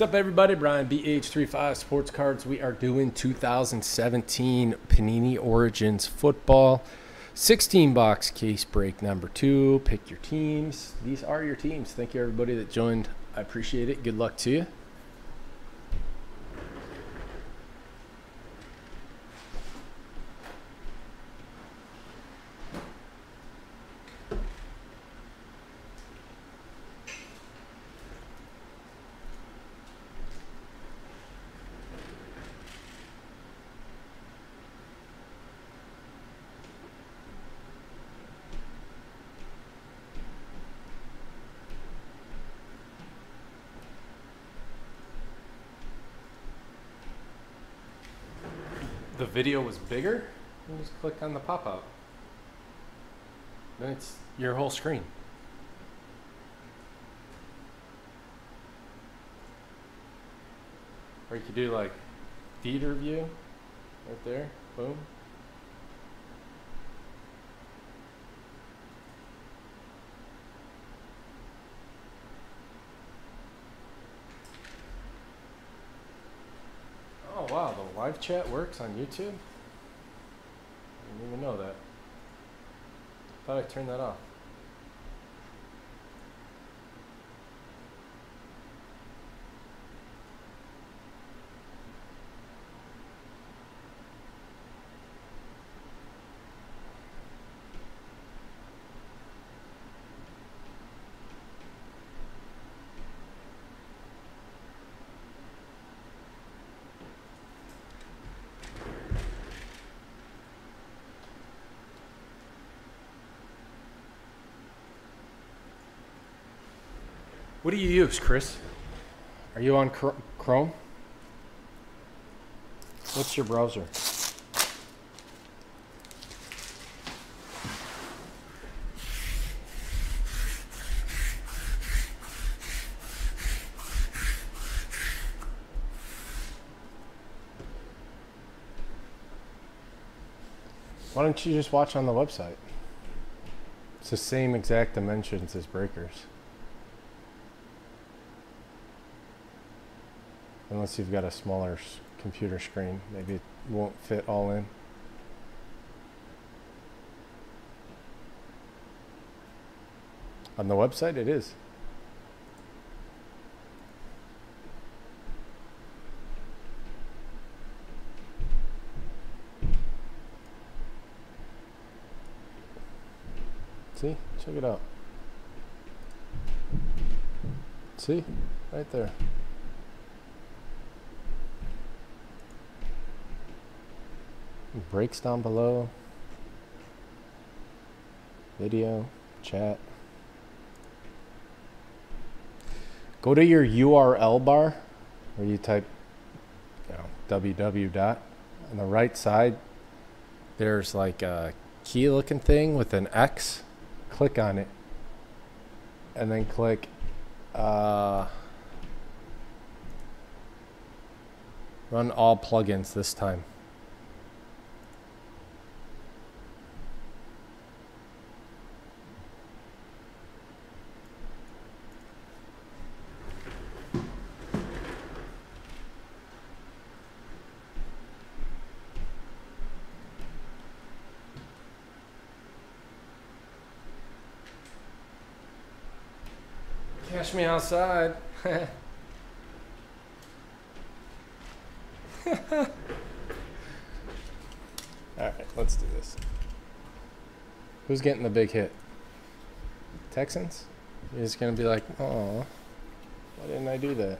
What's up, everybody? Brian BH35 Sports Cards. We are doing 2017 Panini Origins football. 16 box case break number two. Pick your teams. These are your teams. Thank you, everybody that joined. I appreciate it. Good luck to you. The video was bigger, you just click on the pop up. Then it's your whole screen. Or you could do like theater view right there. Boom. Oh wow, the live chat works on YouTube? I didn't even know that. Thought I turned that off. What do you use, Chris? Are you on Chr- Chrome? What's your browser? Why don't you just watch on the website? It's the same exact dimensions as breakers. Unless you've got a smaller computer screen, maybe it won't fit all in. On the website, it is. See? Check it out. See? Right there. Breaks down below. Video chat. Go to your url bar where you type you know www dot. On the right side there's like a key looking thing with an x. Click on it. And then click uh, run all plugins this time Catch me outside. All right, let's do this. Who's getting the big hit? Texans? You're just gonna be like, oh, why didn't I do that?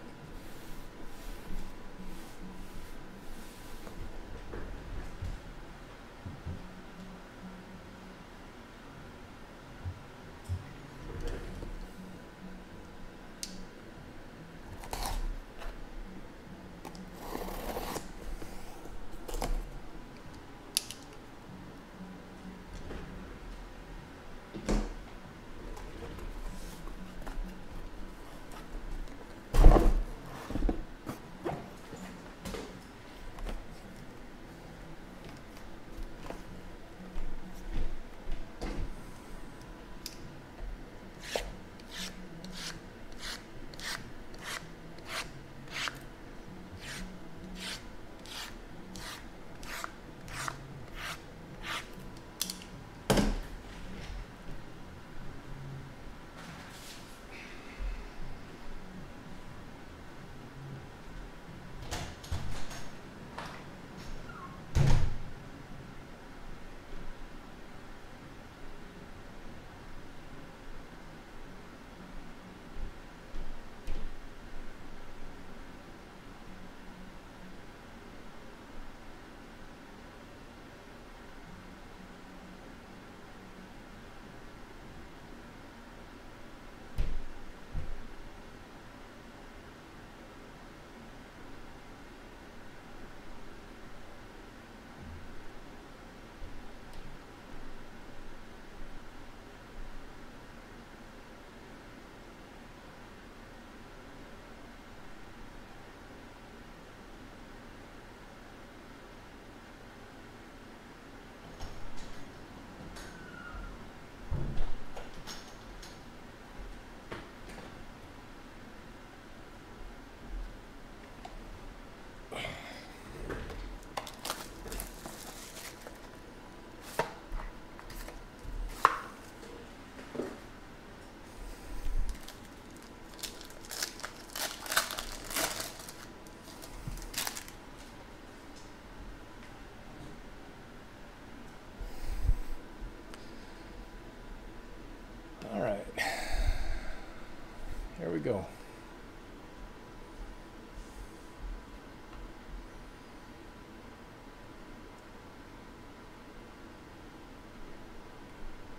We go.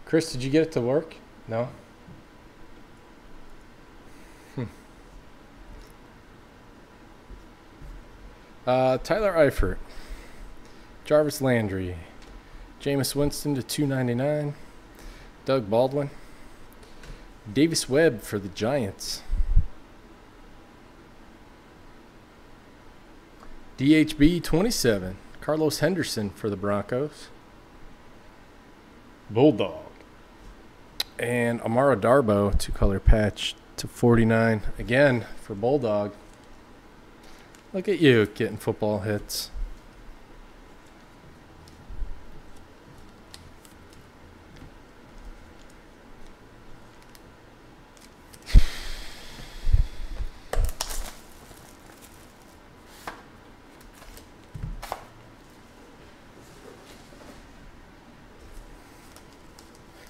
Chris, did you get it to work? No? Hmm. Uh, Tyler Eifert, Jarvis Landry, Jameis Winston to 299, Doug Baldwin, Davis Webb for the Giants. DHB 27, Carlos Henderson for the Broncos. Bulldog. And Amara Darboh, two color patch to 49. Again, for Bulldog. Look at you getting football hits.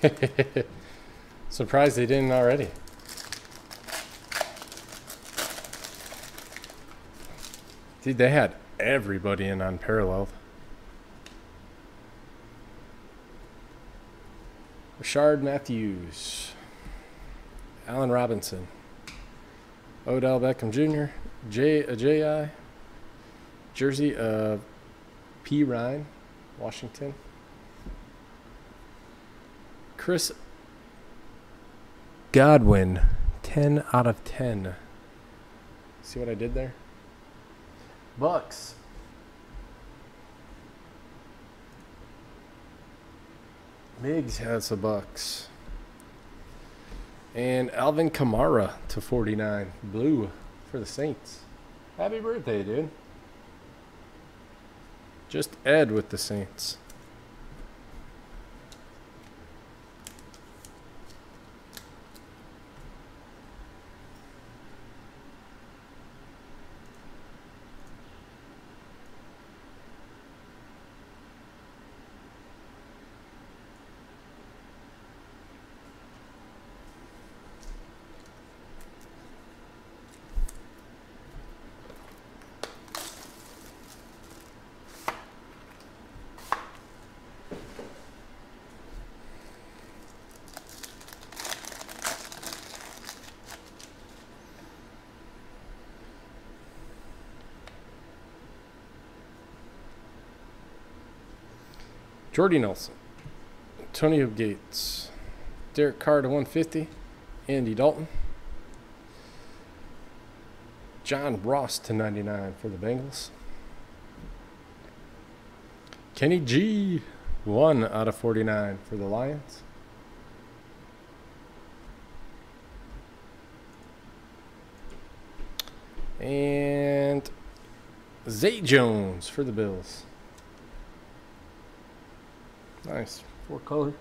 Surprised they didn't already. Dude, they had everybody in unparalleled. Rishard Matthews, Allen Robinson, Odell Beckham Jr., J uh, Ajayi, jersey of P. Ryan, Washington. Chris Godwin, 10 out of 10. See what I did there? Bucks. Miggs has the Bucks. And Alvin Kamara to 49. Blue for the Saints. Happy birthday, dude. Just Ed with the Saints. Jordy Nelson, Antonio Gates, Derek Carr to 150, Andy Dalton, John Ross to 99 for the Bengals, Kenny G, 1 out of 49 for the Lions. And Zay Jones for the Bills. Nice. Four color.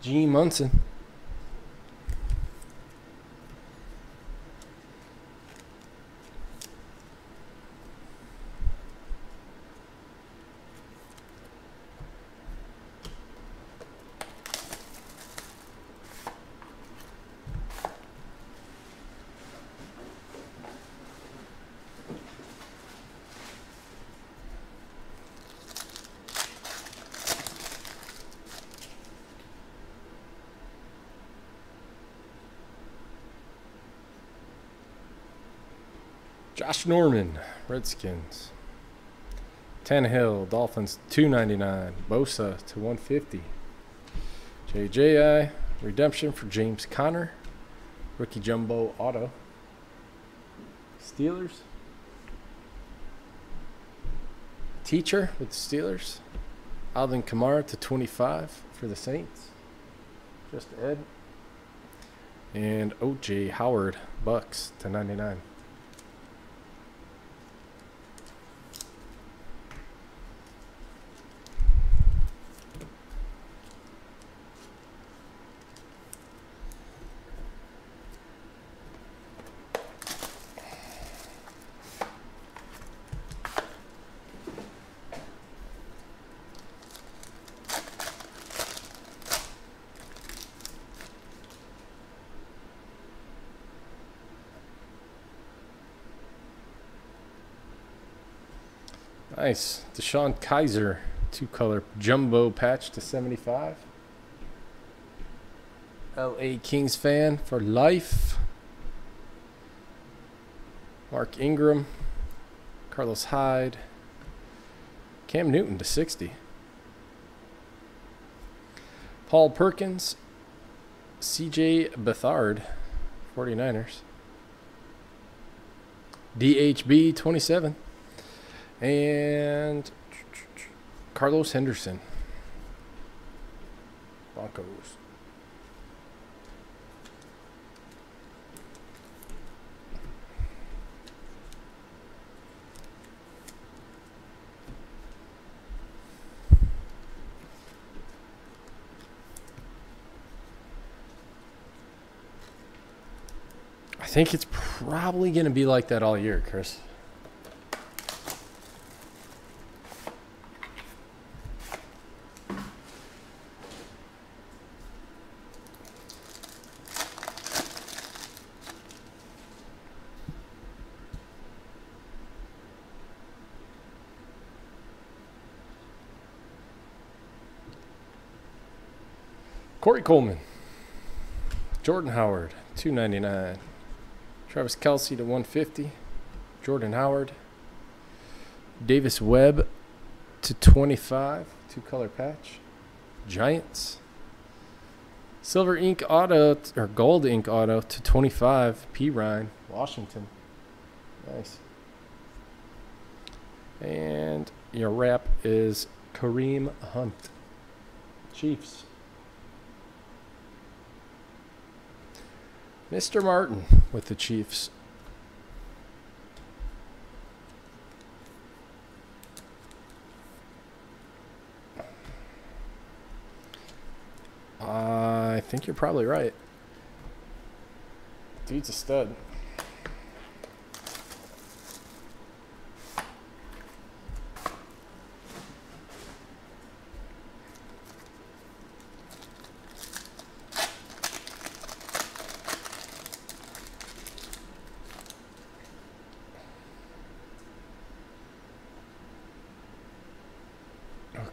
G Munson. Josh Norman, Redskins. Tannehill, Dolphins, 299. Bosa to 150. JJI, redemption for James Conner. Rookie Jumbo Auto. Steelers. Teacher with the Steelers. Alvin Kamara to 25 for the Saints. Just Ed. And OJ Howard, Bucks to 99. Nice. DeShone Kizer, two color jumbo patch to 75. LA Kings fan for life. Mark Ingram, Carlos Hyde, Cam Newton to 60. Paul Perkins, CJ Beathard, 49ers. DHB 27. And Carlos Henderson, Broncos. I think it's probably going to be like that all year, Chris. Corey Coleman, Jordan Howard, two ninety nine. Travis Kelce to one fifty. Jordan Howard. Davis Webb to twenty five, two color patch. Giants. Silver ink auto or gold ink auto to twenty five. P Ryan, Washington. Nice. And your wrap is Kareem Hunt. Chiefs. Mr. Martin with the Chiefs. I think you're probably right. Dude's a stud.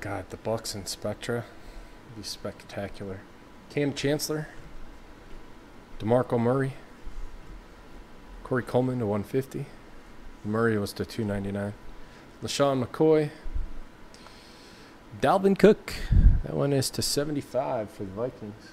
God, the Bucks and Spectra would be spectacular. Kam Chancellor, DeMarco Murray, Corey Coleman to 150. Murray was to 299. LeSean McCoy, Dalvin Cook. That one is to 75 for the Vikings.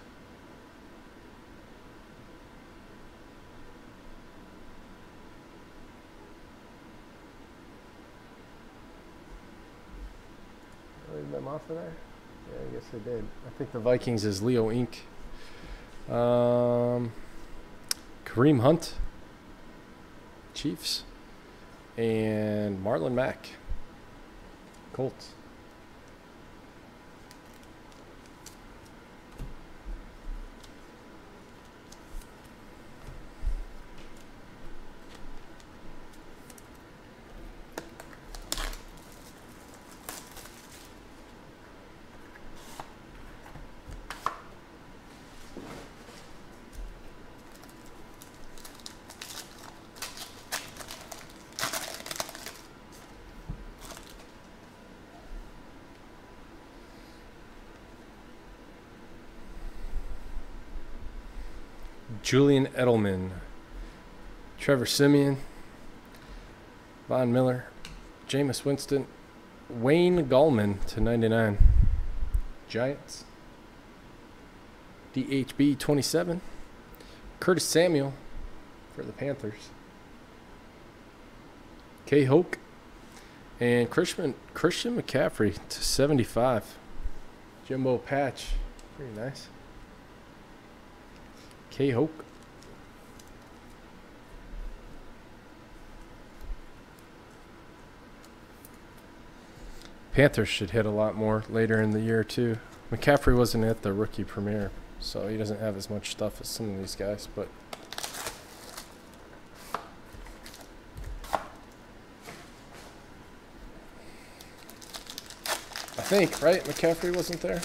Off of there? Yeah, I guess they did. I think the Vikings is Leo Inc. Um, Kareem Hunt, Chiefs, and Marlon Mack, Colts. Julian Edelman, Trevor Siemian, Von Miller, Jameis Winston, Wayne Gallman to 99. Giants. DHB 27. Curtis Samuel for the Panthers. K Hoke. And Christian Christian McCaffrey to 75. Jimbo Patch. Pretty nice. K Hoke. Panthers should hit a lot more later in the year too. McCaffrey wasn't at the rookie premiere, so he doesn't have as much stuff as some of these guys, but I think, right? McCaffrey wasn't there.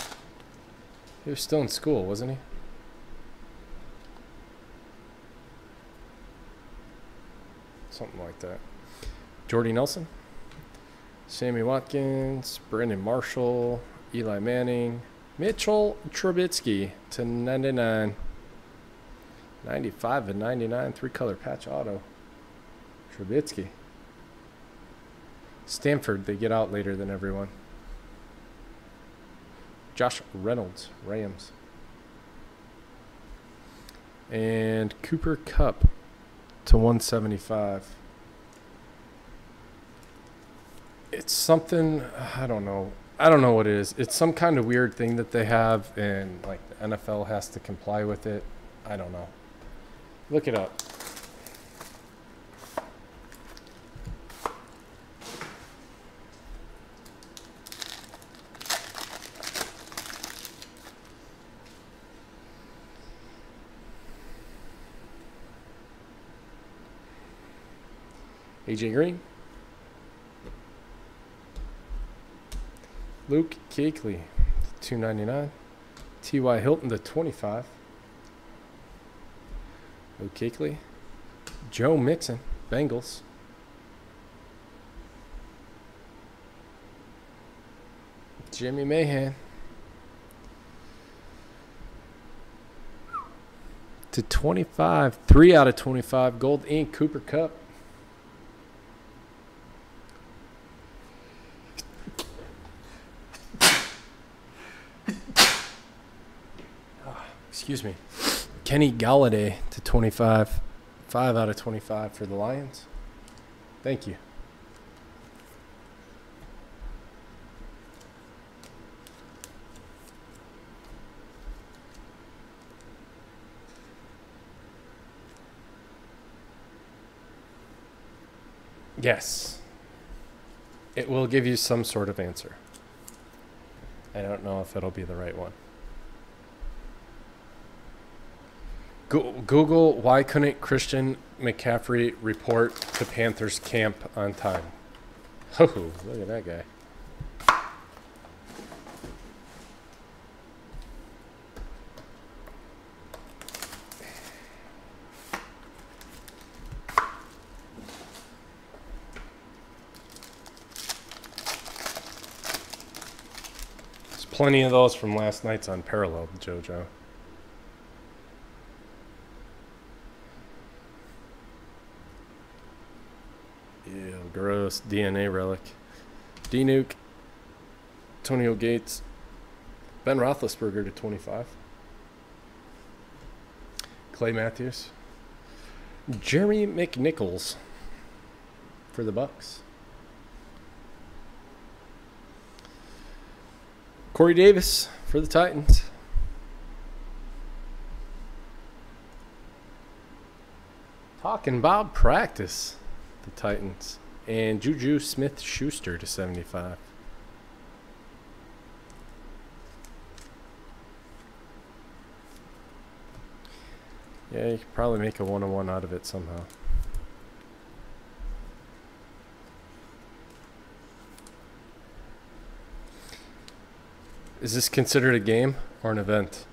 He was still in school, wasn't he? Something like that. Jordy Nelson. Sammy Watkins, Brandon Marshall, Eli Manning, Mitchell Trubisky to 99. 95 and 99, three color patch auto. Trubisky. Stanford, they get out later than everyone. Josh Reynolds, Rams. And Cooper Kupp to 175. It's something, I don't know. I don't know what it is. It's some kind of weird thing that they have, and like the NFL has to comply with it. I don't know. Look it up. AJ Green. Luke Kuechly, 299. T.Y. Hilton the 25. Luke Kuechly. Joe Mixon, Bengals. Jimmy Mahan. To 25. 3 out of 25. Gold Ink Cooper Kupp. Excuse me. Kenny Golladay to 25. 5 out of 25 for the Lions. Thank you. Yes. It will give you some sort of answer. I don't know if it'll be the right one. Go- Google why couldn't Christian McCaffrey report to Panthers camp on time? Oh, look at that guy. There's plenty of those from last night's Unparalleled, JoJo. Gross. DNA relic. D Nuke. Antonio Gates. Ben Roethlisberger to 25. Clay Matthews. Jerry McNichols for the Bucks. Corey Davis for the Titans. Talking about practice the Titans. And Juju Smith Schuster to 75. Yeah, you could probably make a one on one out of it somehow. Is this considered a game or an event?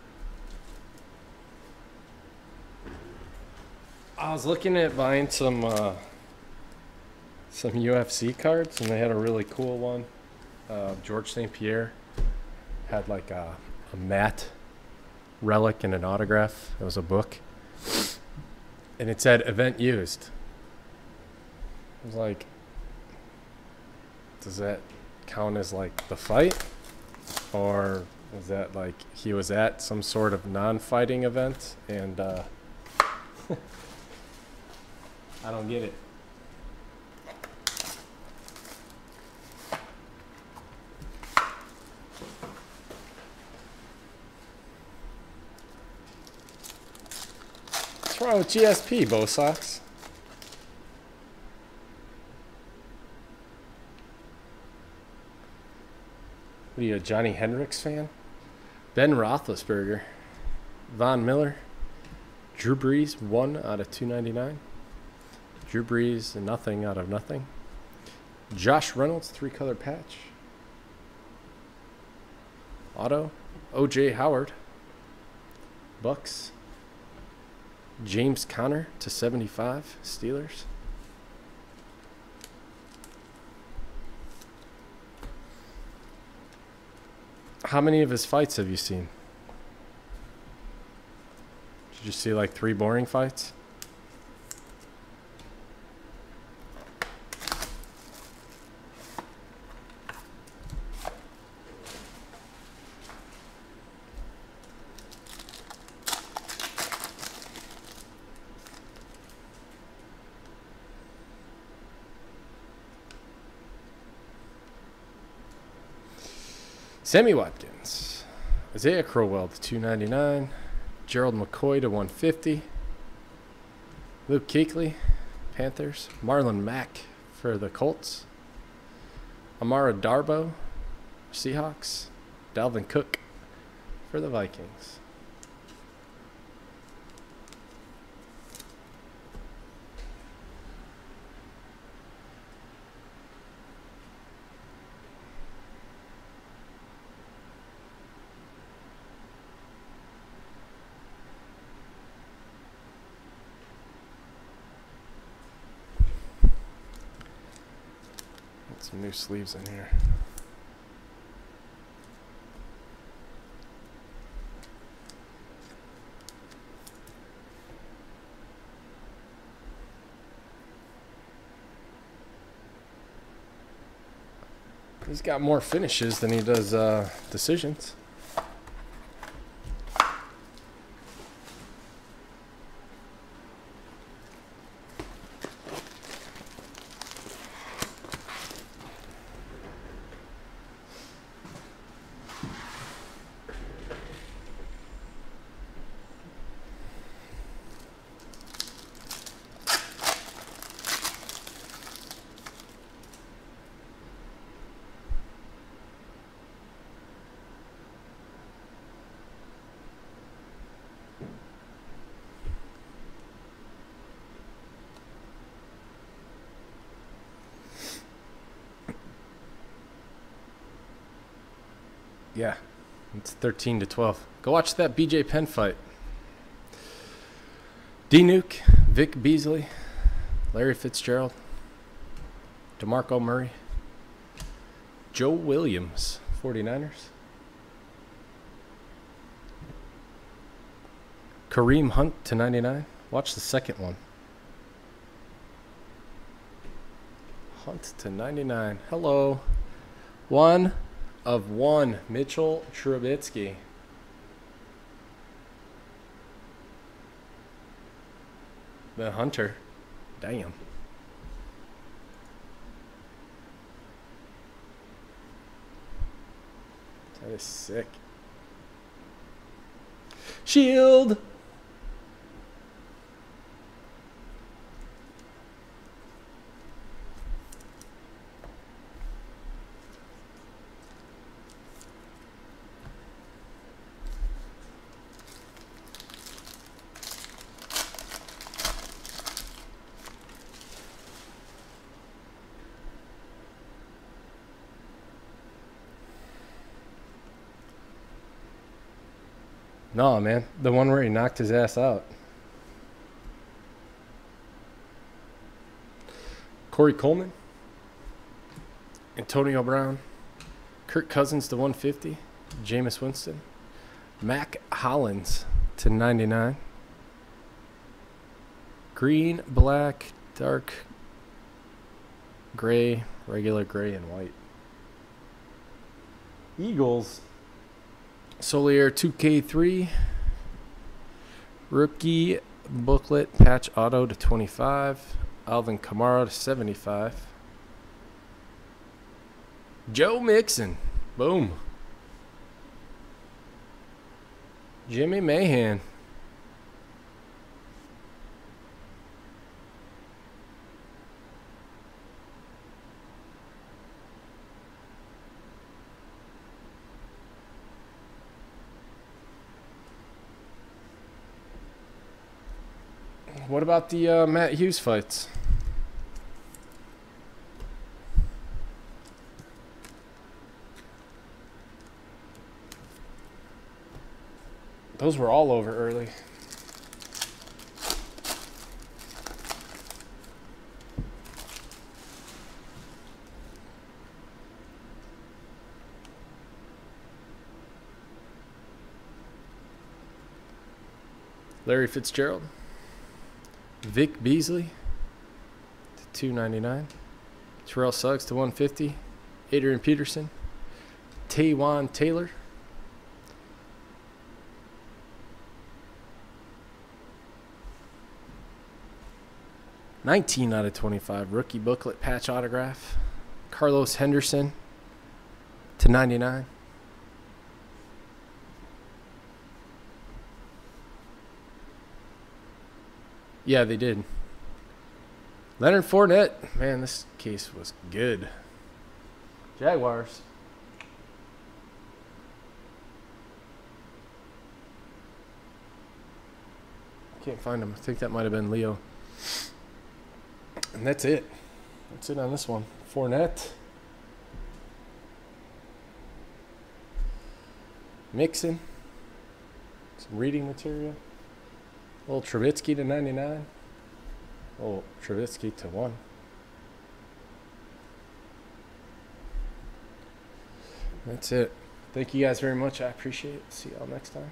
I was looking at buying some uh, some UFC cards, and they had a really cool one. Uh, George St. Pierre had like a, a matte relic and an autograph. It was a book, and it said "event used." I was like, does that count as like the fight, or is that like he was at some sort of non-fighting event and? Uh, I don't get it. What's wrong with GSP, Bo Sox? What are you, a Johny Hendricks fan? Ben Roethlisberger, Von Miller, Drew Brees, one out of 299. Drew Brees, nothing out of nothing. Josh Reynolds, three color patch. Auto, OJ Howard, Bucks. James Conner to 75 Steelers. How many of his fights have you seen? Did you see like three boring fights? Sammy Watkins, Isaiah Crowell to 299, Gerald McCoy to 150, Luke Kuechly, Panthers, Marlon Mack for the Colts, Amara Darboh, Seahawks, Dalvin Cook for the Vikings. Some new sleeves in here. He's got more finishes than he does uh, decisions. Yeah, it's 13 to 12. Go watch that BJ Penn fight. D Nuke, Vic Beasley, Larry Fitzgerald, DeMarco Murray, Joe Williams, 49ers. Kareem Hunt to 99. Watch the second one. Hunt to 99. Hello. One of one. Mitchell Trubisky. The Hunter. Damn. That is sick. Shield. No, man. The one where he knocked his ass out. Corey Coleman. Antonio Brown. Kirk Cousins to 150. Jameis Winston. Mack Hollins to 99. Green, black, dark, gray, regular gray, and white. Eagles Solier 2K3. Rookie booklet patch auto to 25. Alvin Kamara to 75. Joe Mixon. Boom. Jimmy Mahan. What about the uh, Matt Hughes fights? Those were all over early. Larry Fitzgerald. Vic Beasley to 299. Terrell Suggs to 150. Adrian Peterson. Taywan Taylor. Nineteen out of twenty-five rookie booklet patch autograph. Carlos Henderson to ninety-nine. Yeah, they did. Leonard Fournette, man, this case was good. Jaguars. Can't find him. I think that might have been Leo. And that's it. That's it on this one. Fournette. Mixing. Some reading material. Little Trubisky to 99. Little Trubisky to 1. That's it. Thank you guys very much. I appreciate it. See y'all next time.